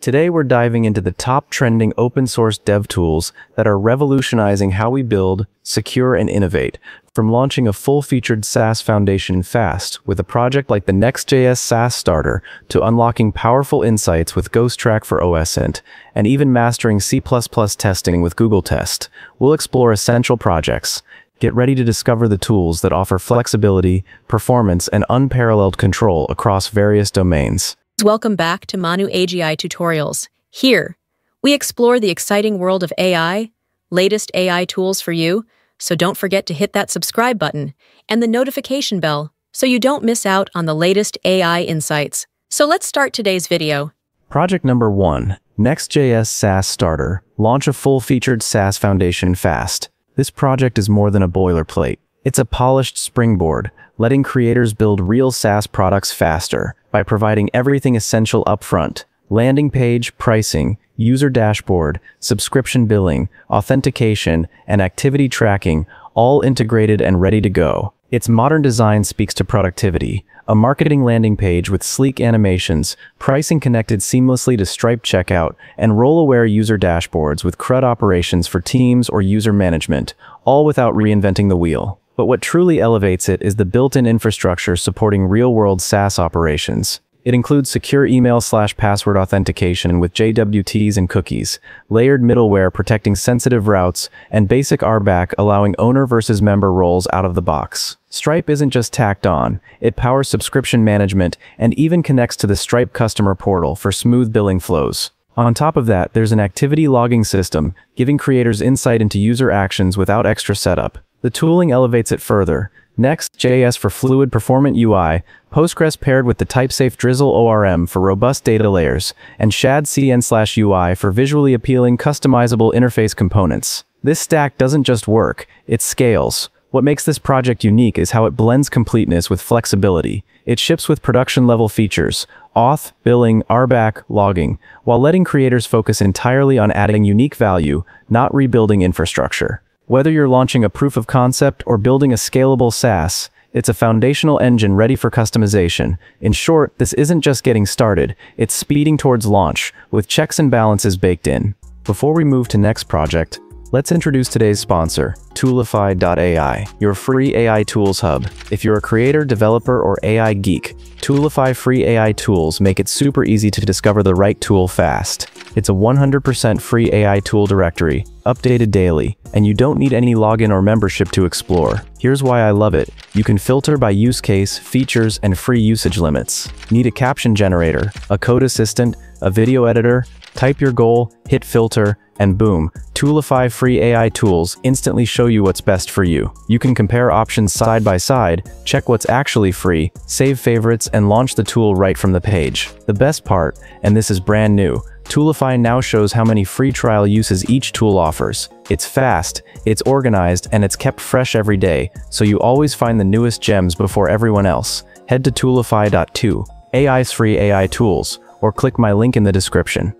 Today we're diving into the top trending open source dev tools that are revolutionizing how we build, secure, and innovate. From launching a full-featured SaaS foundation fast with a project like the Next.js SaaS Starter to unlocking powerful insights with GhostTrack for OSINT and even mastering C++ testing with Google Test, we'll explore essential projects. Get ready to discover the tools that offer flexibility, performance, and unparalleled control across various domains. Welcome back to Manu AGI Tutorials. Here, we explore the exciting world of AI, latest AI tools for you, so don't forget to hit that subscribe button and the notification bell so you don't miss out on the latest AI insights. So let's start today's video. Project number one, Next.js SaaS Starter. Launch a full-featured SaaS foundation fast. This project is more than a boilerplate. It's a polished springboard, letting creators build real SaaS products faster by providing everything essential upfront landing page, pricing, user dashboard, subscription billing, authentication, and activity tracking, all integrated and ready to go. Its modern design speaks to productivity, a marketing landing page with sleek animations, pricing connected seamlessly to Stripe checkout, and role-aware user dashboards with CRUD operations for teams or user management, all without reinventing the wheel. But what truly elevates it is the built-in infrastructure supporting real-world SaaS operations. It includes secure email slash password authentication with JWTs and cookies, layered middleware protecting sensitive routes, and basic RBAC allowing owner versus member roles out of the box. Stripe isn't just tacked on, it powers subscription management and even connects to the Stripe customer portal for smooth billing flows. On top of that, there's an activity logging system, giving creators insight into user actions without extra setup. The tooling elevates it further. Next.js for fluid performant UI, Postgres paired with the TypeSafe Drizzle ORM for robust data layers, and Shadcn/ui for visually appealing customizable interface components. This stack doesn't just work, it scales. What makes this project unique is how it blends completeness with flexibility. It ships with production-level features, auth, billing, RBAC, logging, while letting creators focus entirely on adding unique value, not rebuilding infrastructure. Whether you're launching a proof of concept or building a scalable SaaS, it's a foundational engine ready for customization. In short, this isn't just getting started, it's speeding towards launch, with checks and balances baked in. Before we move to next project, Let's introduce today's sponsor, Toolify.ai, your free AI tools hub. If you're a creator, developer, or AI geek, Toolify free AI tools make it super easy to discover the right tool fast. It's a 100% free AI tool directory, updated daily, and you don't need any login or membership to explore. Here's why I love it. You can filter by use case, features, and free usage limits. Need a caption generator, a code assistant, a video editor, type your goal, hit filter, and boom, Toolify free AI tools instantly show you what's best for you. You can compare options side by side, check what's actually free, save favorites, and launch the tool right from the page. The best part, and this is brand new, Toolify now shows how many free trial uses each tool offers. It's fast, it's organized, and it's kept fresh every day, so you always find the newest gems before everyone else. Head to toolify.to, AI's free AI tools, or click my link in the description.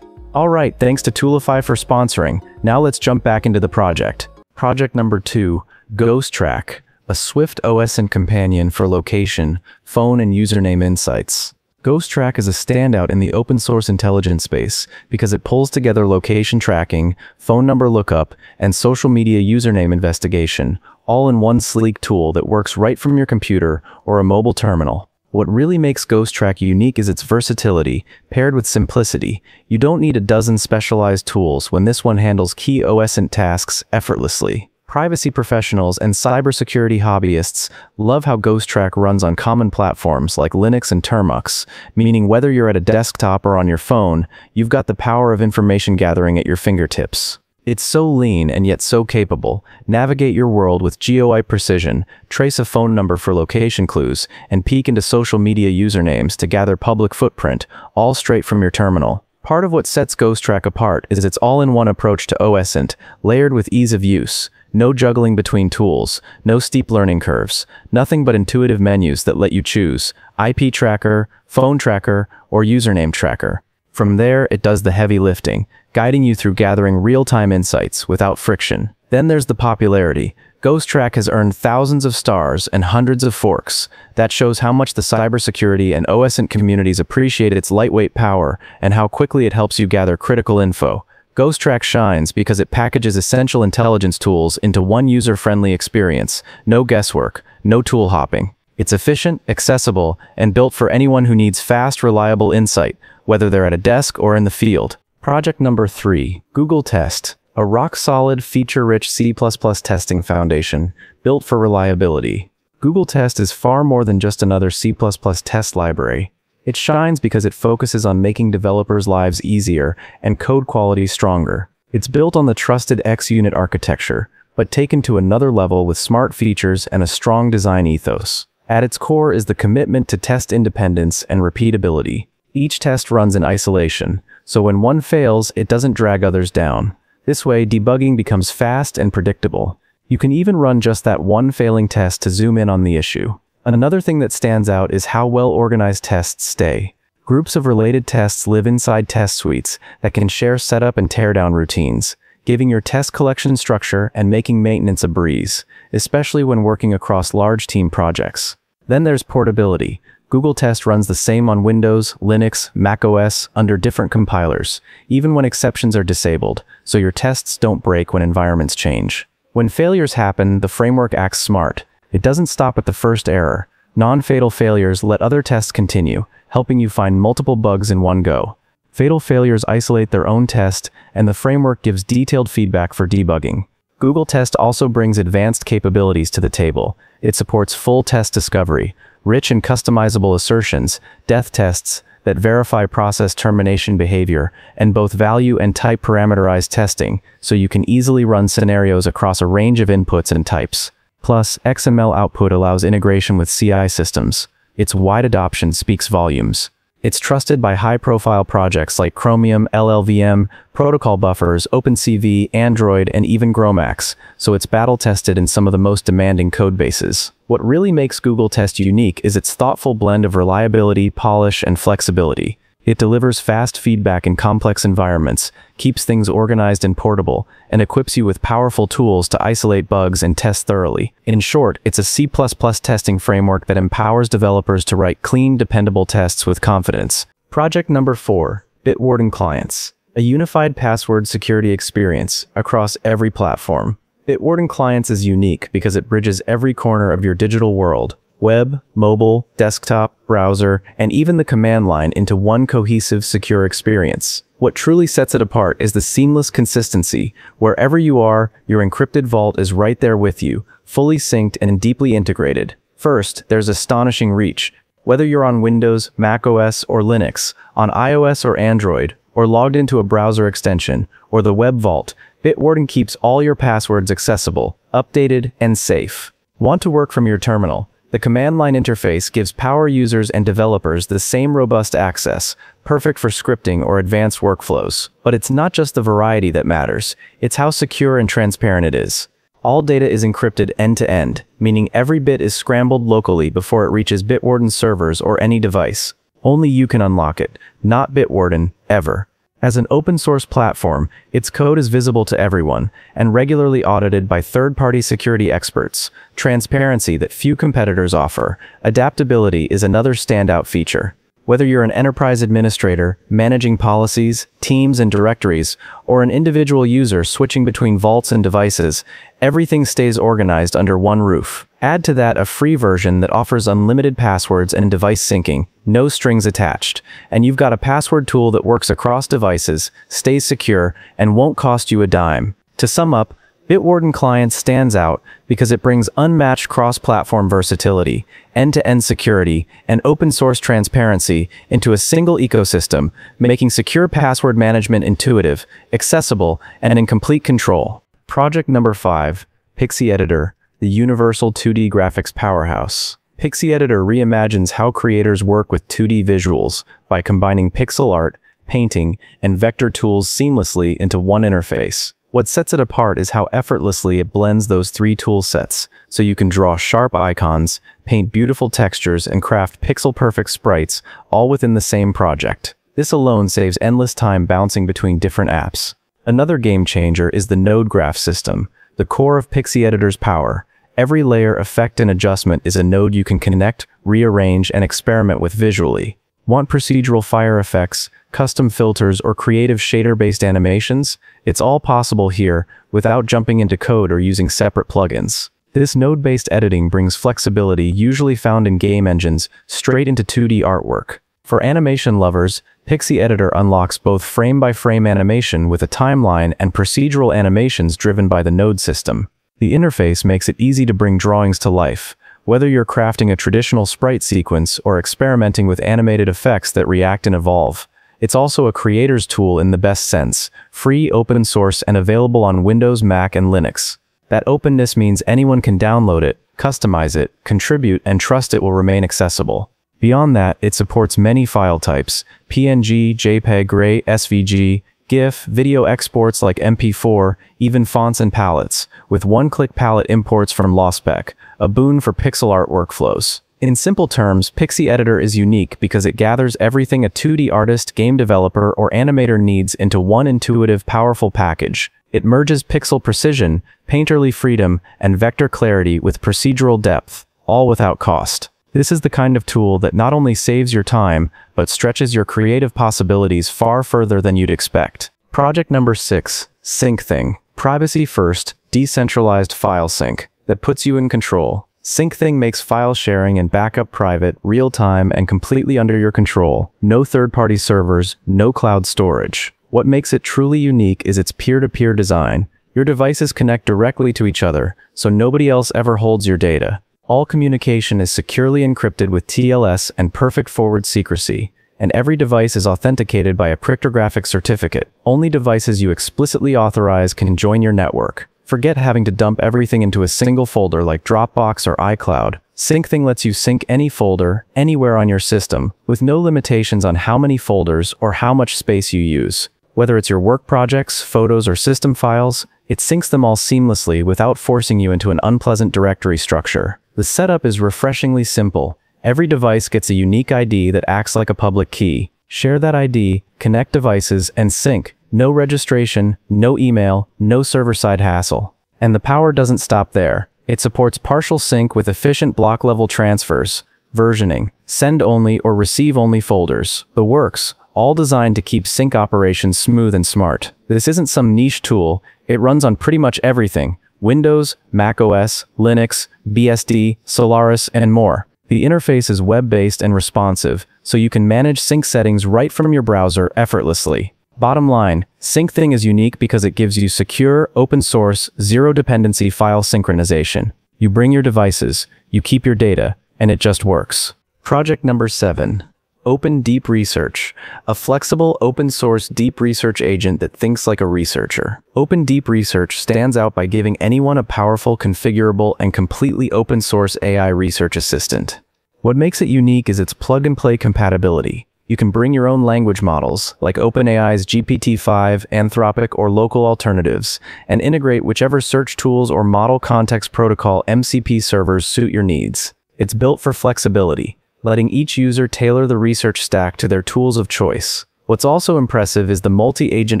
Alright, thanks to Toolify for sponsoring. Now let's jump back into the project. Project number 2, GhostTrack, a Swift OSINT companion for location, phone and username insights. GhostTrack is a standout in the open source intelligence space because it pulls together location tracking, phone number lookup, and social media username investigation, all in one sleek tool that works right from your computer or a mobile terminal. What really makes GhostTrack unique is its versatility, paired with simplicity. You don't need a dozen specialized tools when this one handles key OSINT tasks effortlessly. Privacy professionals and cybersecurity hobbyists love how GhostTrack runs on common platforms like Linux and Termux, meaning whether you're at a desktop or on your phone, you've got the power of information gathering at your fingertips. It's so lean and yet so capable. Navigate your world with GUI precision, trace a phone number for location clues, and peek into social media usernames to gather public footprint, all straight from your terminal. Part of what sets GhostTrack apart is its all-in-one approach to OSINT, layered with ease of use. No juggling between tools, no steep learning curves, nothing but intuitive menus that let you choose IP tracker, phone tracker, or username tracker. From there, it does the heavy lifting, guiding you through gathering real-time insights without friction. Then there's the popularity. GhostTrack has earned thousands of stars and hundreds of forks. That shows how much the cybersecurity and OSINT communities appreciate its lightweight power and how quickly it helps you gather critical info. GhostTrack shines because it packages essential intelligence tools into one user-friendly experience. No guesswork, no tool hopping. It's efficient, accessible, and built for anyone who needs fast, reliable insight, whether they're at a desk or in the field. Project number three, Google Test a rock-solid, feature-rich C++ testing foundation built for reliability. Google Test is far more than just another C++ test library. It shines because it focuses on making developers' lives easier and code quality stronger. It's built on the trusted XUnit architecture, but taken to another level with smart features and a strong design ethos. At its core is the commitment to test independence and repeatability. Each test runs in isolation, so when one fails, it doesn't drag others down. This way, debugging becomes fast and predictable. You can even run just that one failing test to zoom in on the issue. Another thing that stands out is how well organized tests stay. Groups of related tests live inside test suites that can share setup and teardown routines, giving your test collection structure and making maintenance a breeze, especially when working across large team projects. Then there's portability. Google Test runs the same on Windows, Linux, macOS under different compilers, even when exceptions are disabled, so your tests don't break when environments change. When failures happen, the framework acts smart. It doesn't stop at the first error. Non-fatal failures let other tests continue, helping you find multiple bugs in one go. Fatal failures isolate their own test, and the framework gives detailed feedback for debugging. Google Test also brings advanced capabilities to the table. It supports full test discovery, rich and customizable assertions, death tests that verify process termination behavior, and both value and type parameterized testing, so you can easily run scenarios across a range of inputs and types. Plus, XML output allows integration with CI systems. Its wide adoption speaks volumes. It's trusted by high-profile projects like Chromium, LLVM, protocol buffers, OpenCV, Android, and even GROMACS, so it's battle-tested in some of the most demanding codebases. What really makes Google Test unique is its thoughtful blend of reliability, polish, and flexibility. It delivers fast feedback in complex environments, keeps things organized and portable, and equips you with powerful tools to isolate bugs and test thoroughly. In short, it's a C++ testing framework that empowers developers to write clean, dependable tests with confidence. Project number 4. Bitwarden Clients. A unified password security experience across every platform. Bitwarden Clients is unique because it bridges every corner of your digital world, web, mobile, desktop, browser, and even the command line into one cohesive, secure experience. What truly sets it apart is the seamless consistency. Wherever you are, your encrypted vault is right there with you, fully synced and deeply integrated. First, there's astonishing reach. Whether you're on Windows, macOS, or Linux, on iOS or Android, or logged into a browser extension, or the web vault, Bitwarden keeps all your passwords accessible, updated, and safe. Want to work from your terminal? The command line interface gives power users and developers the same robust access, perfect for scripting or advanced workflows. But it's not just the variety that matters, it's how secure and transparent it is. All data is encrypted end-to-end, meaning every bit is scrambled locally before it reaches Bitwarden servers or any device. Only you can unlock it, not Bitwarden, ever. As an open source platform, its code is visible to everyone and regularly audited by third-party security experts. Transparency that few competitors offer. Adaptability is another standout feature. Whether you're an enterprise administrator, managing policies, teams and directories, or an individual user switching between vaults and devices, everything stays organized under one roof. Add to that a free version that offers unlimited passwords and device syncing, no strings attached, and you've got a password tool that works across devices, stays secure, and won't cost you a dime. To sum up, Bitwarden Client stands out because it brings unmatched cross-platform versatility, end-to-end security, and open-source transparency into a single ecosystem, making secure password management intuitive, accessible, and in complete control. Project number 5, PixiEditor, the universal 2D graphics powerhouse. PixiEditor reimagines how creators work with 2D visuals by combining pixel art, painting, and vector tools seamlessly into one interface. What sets it apart is how effortlessly it blends those three tool sets, so you can draw sharp icons, paint beautiful textures, and craft pixel-perfect sprites, all within the same project. This alone saves endless time bouncing between different apps. Another game changer is the node graph system. the core of PixiEditor's power. Every layer, effect, and adjustment is a node you can connect, rearrange, and experiment with visually. Want procedural fire effects, custom filters, or creative shader-based animations? It's all possible here without jumping into code or using separate plugins. This node-based editing brings flexibility usually found in game engines straight into 2D artwork. For animation lovers, PixiEditor unlocks both frame-by-frame animation with a timeline and procedural animations driven by the node system. The interface makes it easy to bring drawings to life, whether you're crafting a traditional sprite sequence or experimenting with animated effects that react and evolve. It's also a creator's tool in the best sense, free, open source, and available on Windows, Mac, and Linux. That openness means anyone can download it, customize it, contribute, and trust it will remain accessible. Beyond that, it supports many file types, PNG, JPEG, RAY, SVG, GIF, video exports like MP4, even fonts and palettes, with one-click palette imports from Lospec, a boon for pixel art workflows. In simple terms, PixiEditor is unique because it gathers everything a 2D artist, game developer, or animator needs into one intuitive, powerful package. It merges pixel precision, painterly freedom, and vector clarity with procedural depth, all without cost. This is the kind of tool that not only saves your time, but stretches your creative possibilities far further than you'd expect. Project number 6, SyncThing. Privacy first, decentralized file sync that puts you in control. SyncThing makes file sharing and backup private, real-time, and completely under your control. No third-party servers, no cloud storage. What makes it truly unique is its peer-to-peer design. Your devices connect directly to each other, so nobody else ever holds your data. All communication is securely encrypted with TLS and perfect forward secrecy, and every device is authenticated by a cryptographic certificate. Only devices you explicitly authorize can join your network. Forget having to dump everything into a single folder like Dropbox or iCloud. SyncThing lets you sync any folder, anywhere on your system, with no limitations on how many folders or how much space you use. Whether it's your work projects, photos, or system files, it syncs them all seamlessly without forcing you into an unpleasant directory structure. The setup is refreshingly simple. Every device gets a unique ID that acts like a public key. Share that ID, connect devices, and sync. No registration, no email, no server-side hassle. And the power doesn't stop there. It supports partial sync with efficient block-level transfers, versioning, send-only or receive-only folders. The works, all designed to keep sync operations smooth and smart. This isn't some niche tool, it runs on pretty much everything, Windows, Mac OS, Linux, BSD, Solaris, and more. The interface is web-based and responsive, so you can manage sync settings right from your browser effortlessly. Bottom line, SyncThing is unique because it gives you secure, open source, zero dependency file synchronization. You bring your devices, you keep your data, and it just works. Project number 7. Open Deep Research, a flexible open source deep research agent that thinks like a researcher. Open Deep Research stands out by giving anyone a powerful, configurable, and completely open source AI research assistant. What makes it unique is its plug-and-play compatibility. You can bring your own language models, like OpenAI's GPT-5, Anthropic, or local alternatives, and integrate whichever search tools or model context protocol MCP servers suit your needs. It's built for flexibility, letting each user tailor the research stack to their tools of choice. What's also impressive is the multi-agent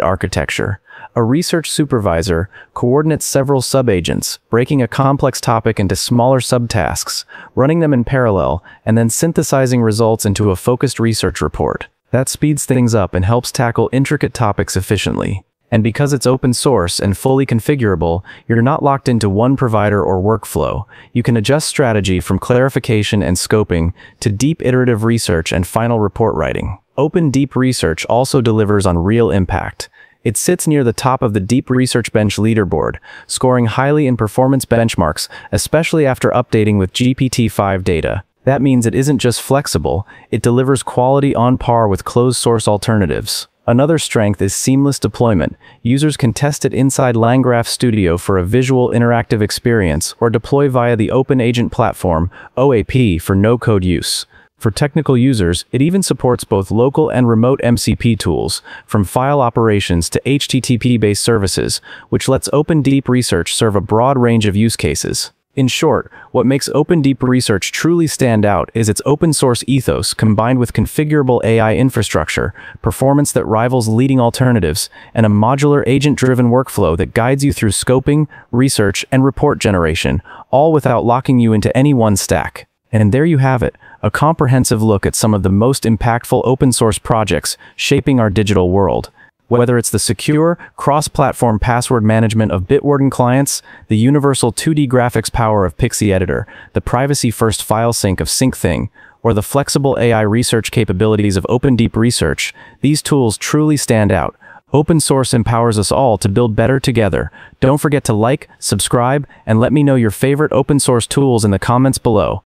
architecture. A research supervisor coordinates several sub-agents, breaking a complex topic into smaller subtasks, running them in parallel, and then synthesizing results into a focused research report. That speeds things up and helps tackle intricate topics efficiently. And because it's open source and fully configurable, you're not locked into one provider or workflow. You can adjust strategy from clarification and scoping to deep iterative research and final report writing. Open Deep Research also delivers on real impact. It sits near the top of the Deep Research Bench leaderboard, scoring highly in performance benchmarks, especially after updating with GPT-5 data. That means it isn't just flexible, it delivers quality on par with closed-source alternatives. Another strength is seamless deployment. Users can test it inside LangGraph Studio for a visual interactive experience or deploy via the Open Agent Platform, OAP, for no-code use. For technical users, it even supports both local and remote MCP tools, from file operations to HTTP-based services, which lets Open Deep Research serve a broad range of use cases. In short, what makes OpenDeep Research truly stand out is its open source ethos combined with configurable AI infrastructure, performance that rivals leading alternatives, and a modular agent-driven workflow that guides you through scoping, research, and report generation, all without locking you into any one stack. And there you have it, a comprehensive look at some of the most impactful open source projects shaping our digital world. Whether it's the secure, cross-platform password management of Bitwarden clients, the universal 2D graphics power of PixiEditor, the privacy-first file sync of SyncThing, or the flexible AI research capabilities of OpenDeep Research, these tools truly stand out. Open source empowers us all to build better together. Don't forget to like, subscribe, and let me know your favorite open source tools in the comments below.